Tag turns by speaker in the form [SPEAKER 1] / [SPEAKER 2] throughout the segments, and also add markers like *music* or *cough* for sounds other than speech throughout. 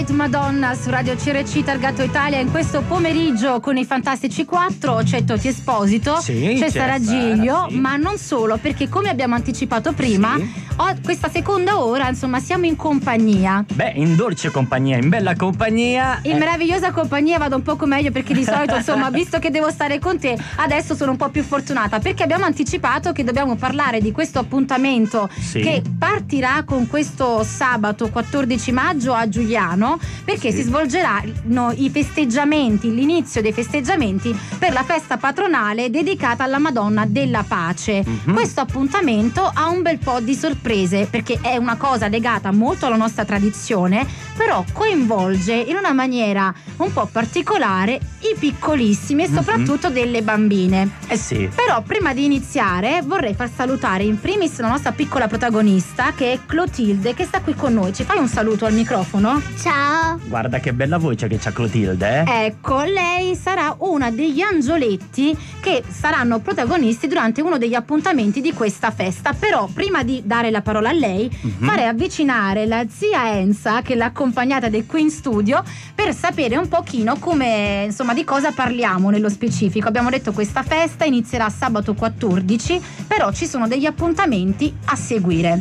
[SPEAKER 1] White Madonna su Radio CRC Targato Italia in questo pomeriggio con i Fantastici 4 c'è Toti Esposito,
[SPEAKER 2] Sì,
[SPEAKER 1] c'è Sara Giglio,
[SPEAKER 2] sì.
[SPEAKER 1] ma non solo perché come abbiamo anticipato prima,
[SPEAKER 2] Sì.
[SPEAKER 1] questa seconda ora insomma siamo in compagnia.
[SPEAKER 2] Beh, in dolce compagnia, in bella compagnia.
[SPEAKER 1] In
[SPEAKER 2] eh,
[SPEAKER 1] meravigliosa compagnia vado un poco meglio perché di solito, *laughs* insomma, visto che devo stare con te, adesso sono un po' più fortunata perché abbiamo anticipato che dobbiamo parlare di questo appuntamento che partirà con questo sabato 14 maggio a Giuliano perché
[SPEAKER 2] Sì.
[SPEAKER 1] si svolgeranno i festeggiamenti, l'inizio dei festeggiamenti per la festa patronale dedicata alla Madonna della Pace.
[SPEAKER 2] Mhm.
[SPEAKER 1] Questo appuntamento ha un bel po' di sorprese perché è una cosa legata molto alla nostra tradizione, però coinvolge in una maniera un po' particolare i piccolissimi e
[SPEAKER 2] Mhm.
[SPEAKER 1] soprattutto delle bambine.
[SPEAKER 2] Eh sì.
[SPEAKER 1] Però prima di iniziare vorrei far salutare in primis la nostra piccola protagonista che è Clotilde che sta qui con noi. Ci fai un saluto al microfono?
[SPEAKER 3] Ciao.
[SPEAKER 2] Guarda che bella voce che c'ha Clotilde, eh.
[SPEAKER 1] Ecco, lei sarà una degli angioletti che saranno protagonisti durante uno degli appuntamenti di questa festa. Però prima di dare la parola a lei
[SPEAKER 2] Mhm.
[SPEAKER 1] farei avvicinare la zia Enza che l'ha accompagnata del qui in studio per sapere un pochino come insomma di cosa parliamo nello specifico. Abbiamo detto questa festa inizierà sabato 14, però ci sono degli appuntamenti a seguire.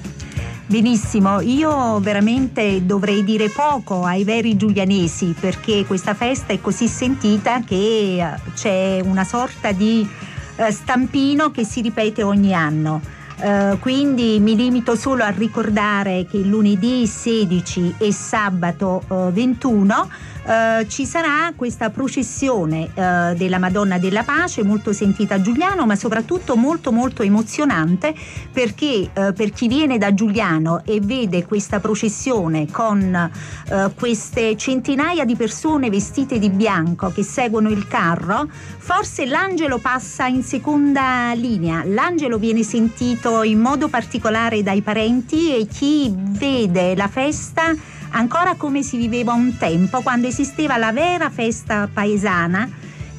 [SPEAKER 4] Benissimo, io veramente dovrei dire poco ai veri giulianesi perché questa festa è così sentita che eh, c'è una sorta di eh, stampino che si ripete ogni anno. Eh, quindi mi limito solo a ricordare che lunedì 16 e sabato eh, 21 eh, ci sarà questa processione eh, della Madonna della Pace molto sentita a Giuliano ma soprattutto molto molto emozionante perché eh, per chi viene da Giuliano e vede questa processione con eh, queste centinaia di persone vestite di bianco che seguono il carro, forse l'angelo passa in seconda linea, l'angelo viene sentito in modo particolare dai parenti e chi vede la festa ancora come si viveva un tempo quando esisteva la vera festa paesana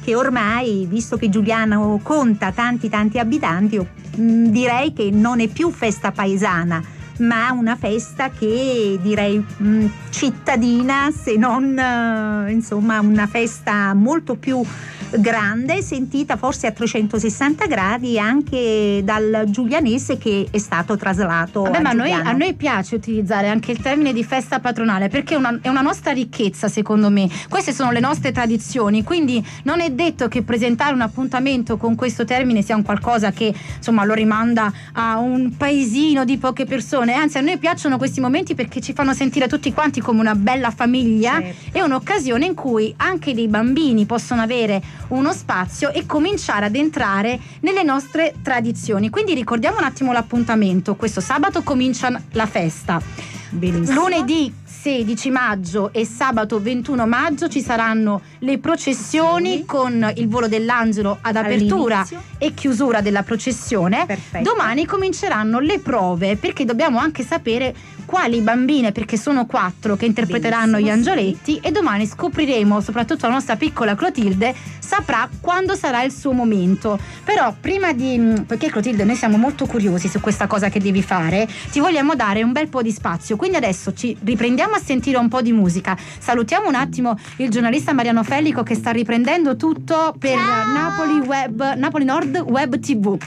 [SPEAKER 4] che ormai, visto che Giuliano conta tanti tanti abitanti, mh, direi che non è più festa paesana, ma una festa che direi mh, cittadina, se non eh, insomma una festa molto più grande, sentita forse a 360 gradi anche dal giulianese che è stato traslato
[SPEAKER 1] Vabbè,
[SPEAKER 4] a
[SPEAKER 1] ma noi, a noi piace utilizzare anche il termine di festa patronale perché è una, è una nostra ricchezza, secondo me. Queste sono le nostre tradizioni, quindi non è detto che presentare un appuntamento con questo termine sia un qualcosa che insomma lo rimanda a un paesino di poche persone. Anzi, a noi piacciono questi momenti perché ci fanno sentire tutti quanti come una bella famiglia.
[SPEAKER 4] Certo.
[SPEAKER 1] È un'occasione in cui anche dei bambini possono avere uno spazio e cominciare ad entrare nelle nostre tradizioni. Quindi ricordiamo un attimo l'appuntamento. Questo sabato comincia la festa.
[SPEAKER 4] Benissimo.
[SPEAKER 1] Lunedì 16 maggio e sabato 21 maggio ci saranno le processioni
[SPEAKER 4] Sì.
[SPEAKER 1] con il volo dell'angelo ad apertura
[SPEAKER 4] All'inizio.
[SPEAKER 1] e chiusura della processione.
[SPEAKER 4] Perfetto.
[SPEAKER 1] Domani cominceranno le prove perché dobbiamo anche sapere quali bambine, perché sono quattro che interpreteranno
[SPEAKER 4] Benissimo,
[SPEAKER 1] gli angioletti e domani scopriremo, soprattutto la nostra piccola Clotilde, saprà quando sarà il suo momento. Però prima di, perché Clotilde noi siamo molto curiosi su questa cosa che devi fare, ti vogliamo dare un bel po' di spazio. Quindi adesso ci riprendiamo a sentire un po' di musica. Salutiamo un attimo il giornalista Mariano Fellico che sta riprendendo tutto per
[SPEAKER 3] Ciao!
[SPEAKER 1] Napoli, Web, Napoli Nord Web TV.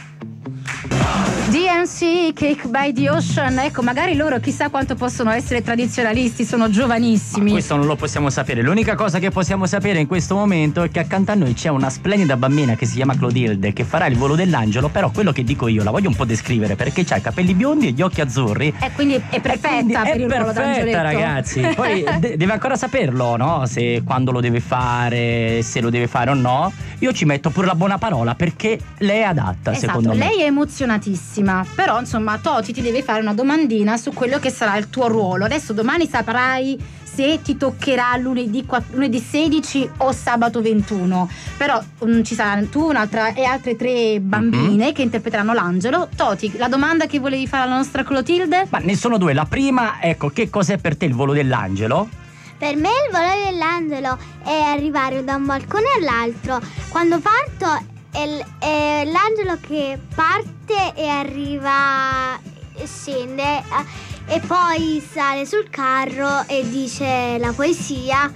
[SPEAKER 1] DNC Cake by the Ocean, ecco, magari loro chissà quanto possono essere tradizionalisti, sono
[SPEAKER 2] Ma
[SPEAKER 1] giovanissimi.
[SPEAKER 2] questo non lo possiamo sapere. L'unica cosa che possiamo sapere in questo momento è che accanto a noi c'è una splendida bambina che si chiama Clotilde che farà il volo dell'angelo. Però quello che dico io la voglio un po' descrivere perché ha i capelli biondi e gli occhi azzurri.
[SPEAKER 1] E quindi è perfetta
[SPEAKER 2] Quindi
[SPEAKER 1] per
[SPEAKER 2] è
[SPEAKER 1] il
[SPEAKER 2] perfetta,
[SPEAKER 1] d'angioletto.
[SPEAKER 2] ragazzi. *laughs* Poi de- deve ancora saperlo, no? Se quando lo deve fare, se lo deve fare o no. Io ci metto pure la buona parola perché lei è adatta,
[SPEAKER 1] Esatto,
[SPEAKER 2] secondo me.
[SPEAKER 1] lei è emozionatissima, però insomma Toti ti deve fare una domandina su quello che sarà il tuo ruolo. Adesso domani saprai se ti toccherà lunedì, lunedì 16 o sabato 21. Però mm, ci saranno tu un'altra, e altre tre bambine che interpreteranno l'angelo. Toti, la domanda che volevi fare alla nostra Clotilde?
[SPEAKER 2] Ma ne sono due. La prima, ecco, che cos'è per te il volo dell'angelo?
[SPEAKER 3] Per me il volo dell'angelo è arrivare da un balcone all'altro. Quando parto è, l'angelo che parte e arriva scende eh, e poi sale sul carro e dice la poesia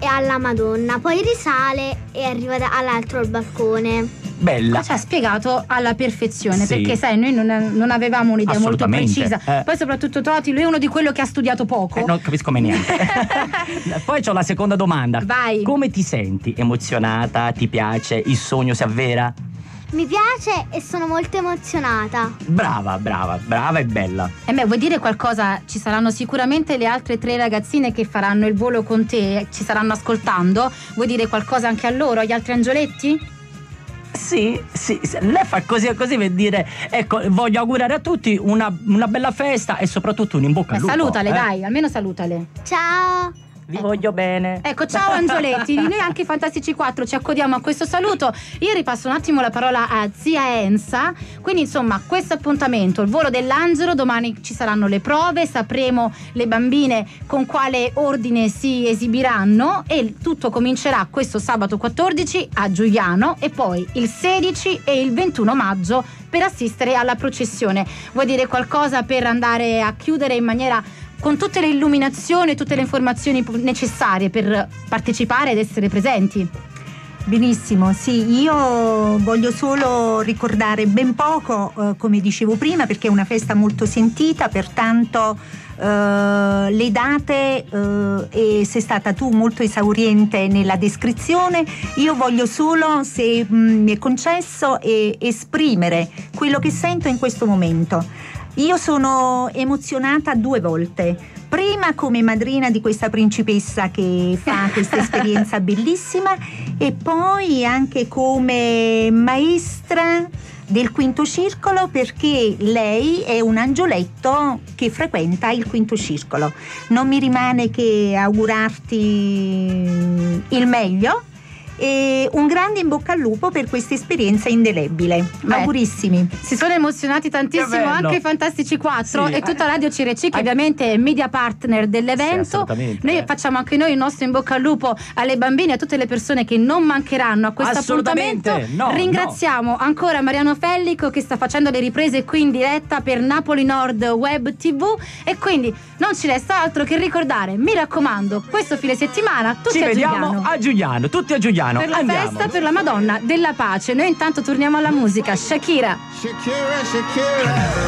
[SPEAKER 3] alla Madonna, poi risale e arriva all'altro al balcone.
[SPEAKER 2] Bella.
[SPEAKER 1] Ci ha spiegato alla perfezione
[SPEAKER 2] Sì.
[SPEAKER 1] perché sai noi non, non avevamo un'idea molto precisa
[SPEAKER 2] Eh.
[SPEAKER 1] poi soprattutto Toti lui è uno di quello che ha studiato poco
[SPEAKER 2] Eh, non capisco mai niente. *laughs* Poi c'ho la seconda domanda.
[SPEAKER 1] Vai.
[SPEAKER 2] Come ti senti? Emozionata? Ti piace? Il sogno si avvera?
[SPEAKER 3] Mi piace e sono molto emozionata.
[SPEAKER 2] Brava, brava, brava e bella.
[SPEAKER 1] E beh, vuoi dire qualcosa? Ci saranno sicuramente le altre tre ragazzine che faranno il volo con te, ci saranno ascoltando. Vuoi dire qualcosa anche a loro, agli altri angioletti?
[SPEAKER 2] Sì, sì, lei fa così e così per dire, ecco, voglio augurare a tutti una, una bella festa e soprattutto un in bocca al lupo.
[SPEAKER 1] salutale,
[SPEAKER 2] eh.
[SPEAKER 1] dai, almeno salutale.
[SPEAKER 3] Ciao!
[SPEAKER 2] Vi voglio bene.
[SPEAKER 1] Ecco, ciao Angioletti, noi anche Fantastici 4 ci accodiamo a questo saluto. Io ripasso un attimo la parola a zia Enza. Quindi, insomma, questo appuntamento, il volo dell'angelo, domani ci saranno le prove, sapremo le bambine con quale ordine si esibiranno e tutto comincerà questo sabato 14 a Giuliano e poi il 16 e il 21 maggio per assistere alla processione. Vuoi dire qualcosa per andare a chiudere in maniera con tutte le illuminazioni e tutte le informazioni necessarie per partecipare ed essere presenti.
[SPEAKER 4] Benissimo, sì, io voglio solo ricordare ben poco, eh, come dicevo prima, perché è una festa molto sentita, pertanto eh, le date eh, e sei stata tu molto esauriente nella descrizione, io voglio solo, se mh, mi è concesso, esprimere quello che sento in questo momento. Io sono emozionata due volte. Prima come madrina di questa principessa che fa *laughs* questa esperienza bellissima e poi anche come maestra del quinto circolo perché lei è un angioletto che frequenta il quinto circolo. Non mi rimane che augurarti il meglio e un grande in bocca al lupo per questa esperienza indelebile.
[SPEAKER 1] Beh,
[SPEAKER 4] Augurissimi.
[SPEAKER 1] Si sono emozionati tantissimo anche i Fantastici 4
[SPEAKER 2] Sì.
[SPEAKER 1] e tutta Radio CRC che
[SPEAKER 2] Anche-
[SPEAKER 1] ovviamente è media partner
[SPEAKER 2] Sì,
[SPEAKER 1] dell'evento.
[SPEAKER 2] assolutamente,
[SPEAKER 1] noi
[SPEAKER 2] eh.
[SPEAKER 1] facciamo anche noi il nostro in bocca al lupo alle bambine e a tutte le persone che non mancheranno a questo
[SPEAKER 2] Assolutamente,
[SPEAKER 1] appuntamento.
[SPEAKER 2] no,
[SPEAKER 1] Ringraziamo ancora Mariano Fellico che sta facendo le riprese qui in diretta per Napoli Nord Web TV e quindi non ci resta altro che ricordare, mi raccomando, questo fine settimana tutti
[SPEAKER 2] Ci
[SPEAKER 1] a
[SPEAKER 2] vediamo
[SPEAKER 1] Giuliano.
[SPEAKER 2] a Giuliano, tutti a Giuliano.
[SPEAKER 1] per la
[SPEAKER 2] Andiamo.
[SPEAKER 1] Festa per la Madonna della Pace. Noi intanto torniamo alla musica. Shakira.
[SPEAKER 5] Shakira, Shakira.